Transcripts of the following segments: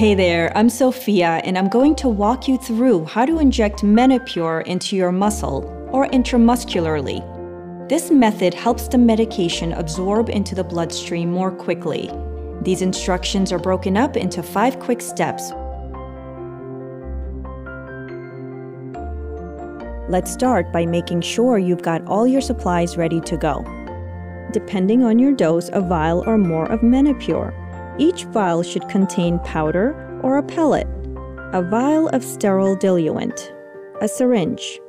Hey there, I'm Sophia, and I'm going to walk you through how to inject Menopur into your muscle or intramuscularly. This method helps the medication absorb into the bloodstream more quickly. These instructions are broken up into five quick steps. Let's start by making sure you've got all your supplies ready to go. Depending on your dose, a vial or more of Menopur each vial should contain powder or a pellet, a vial of sterile diluent, a syringe,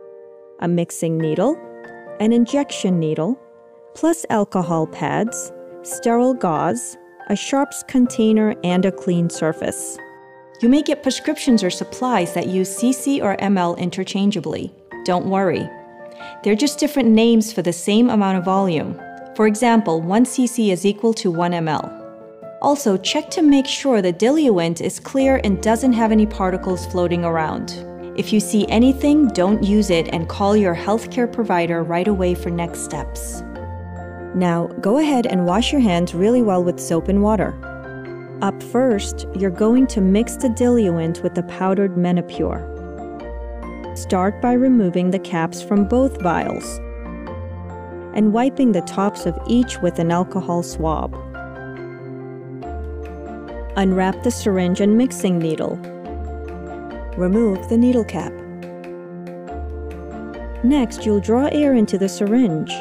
a mixing needle, an injection needle, plus alcohol pads, sterile gauze, a sharps container, and a clean surface. You may get prescriptions or supplies that use cc or ml interchangeably. Don't worry. They're just different names for the same amount of volume. For example, 1 cc is equal to 1 ml. Also, check to make sure the diluent is clear and doesn't have any particles floating around. If you see anything, don't use it and call your healthcare provider right away for next steps. Now, go ahead and wash your hands really well with soap and water. Up first, you're going to mix the diluent with the powdered Menopur. Start by removing the caps from both vials and wiping the tops of each with an alcohol swab. Unwrap the syringe and mixing needle. Remove the needle cap. Next, you'll draw air into the syringe,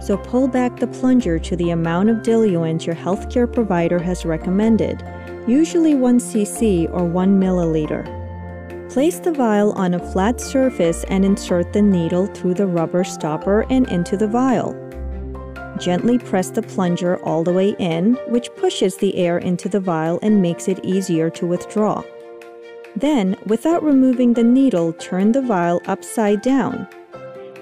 so pull back the plunger to the amount of diluent your healthcare provider has recommended, usually 1 cc or 1 milliliter. Place the vial on a flat surface and insert the needle through the rubber stopper and into the vial. Gently press the plunger all the way in, which pushes the air into the vial and makes it easier to withdraw. Then, without removing the needle, turn the vial upside down.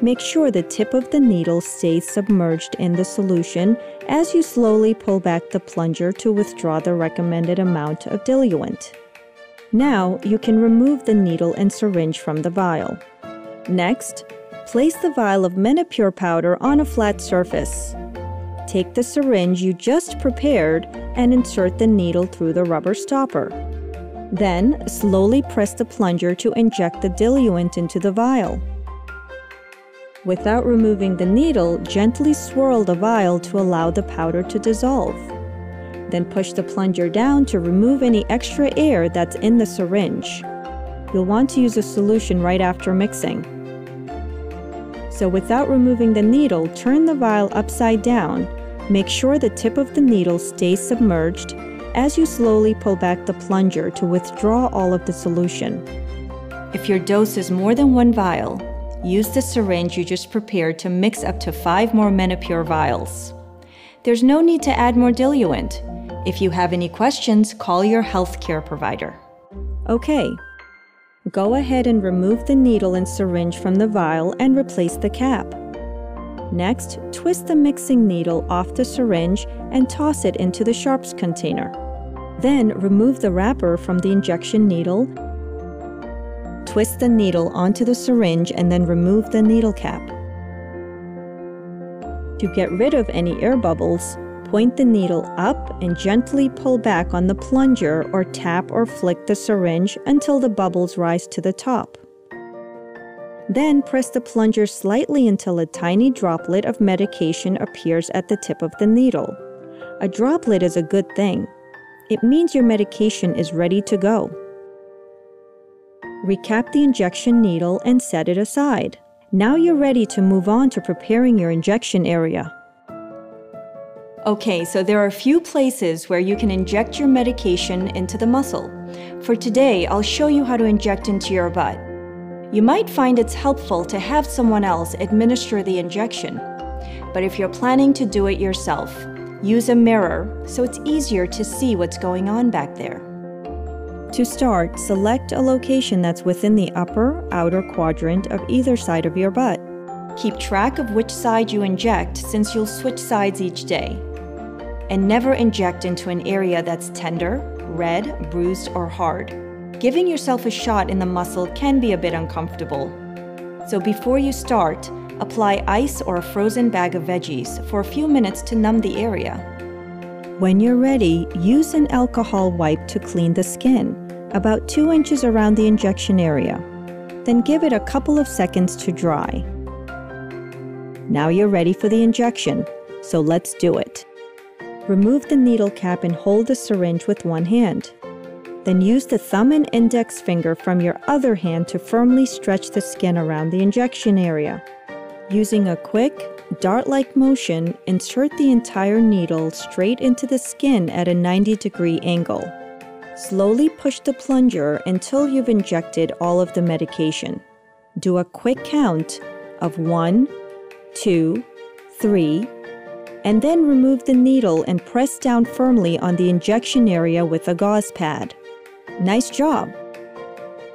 Make sure the tip of the needle stays submerged in the solution as you slowly pull back the plunger to withdraw the recommended amount of diluent. Now, you can remove the needle and syringe from the vial. Next, place the vial of Menopur powder on a flat surface. Take the syringe you just prepared and insert the needle through the rubber stopper. Then, slowly press the plunger to inject the diluent into the vial. Without removing the needle, gently swirl the vial to allow the powder to dissolve. Then push the plunger down to remove any extra air that's in the syringe. You'll want to use a solution right after mixing. So without removing the needle, turn the vial upside down Make sure the tip of the needle stays submerged as you slowly pull back the plunger to withdraw all of the solution. If your dose is more than one vial, use the syringe you just prepared to mix up to five more Menopur vials. There's no need to add more diluent. If you have any questions, call your healthcare provider. Okay, go ahead and remove the needle and syringe from the vial and replace the cap. Next, twist the mixing needle off the syringe and toss it into the sharps container. Then remove the wrapper from the injection needle. Twist the needle onto the syringe and then remove the needle cap. To get rid of any air bubbles, point the needle up and gently pull back on the plunger or tap or flick the syringe until the bubbles rise to the top. Then press the plunger slightly until a tiny droplet of medication appears at the tip of the needle. A droplet is a good thing. It means your medication is ready to go. Recap the injection needle and set it aside. Now you're ready to move on to preparing your injection area. Okay, so there are a few places where you can inject your medication into the muscle. For today, I'll show you how to inject into your butt. You might find it's helpful to have someone else administer the injection. But if you're planning to do it yourself, use a mirror so it's easier to see what's going on back there. To start, select a location that's within the upper, outer quadrant of either side of your butt. Keep track of which side you inject since you'll switch sides each day. And never inject into an area that's tender, red, bruised, or hard. Giving yourself a shot in the muscle can be a bit uncomfortable. So before you start, apply ice or a frozen bag of veggies for a few minutes to numb the area. When you're ready, use an alcohol wipe to clean the skin. about 2 inches around the injection area. Then give it a couple of seconds to dry. Now you're ready for the injection, so let's do it. Remove the needle cap and hold the syringe with one hand. Then use the thumb and index finger from your other hand to firmly stretch the skin around the injection area. Using a quick, dart-like motion, insert the entire needle straight into the skin at a 90 degree angle. Slowly push the plunger until you've injected all of the medication. Do a quick count of one, two, three, and then remove the needle and press down firmly on the injection area with a gauze pad. Nice job!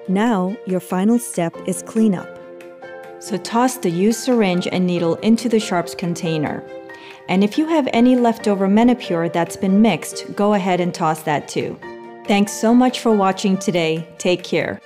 Now, your final step is cleanup. So toss the used syringe and needle into the sharps container. And if you have any leftover Menopur that's been mixed, go ahead and toss that too. Thanks so much for watching today. Take care.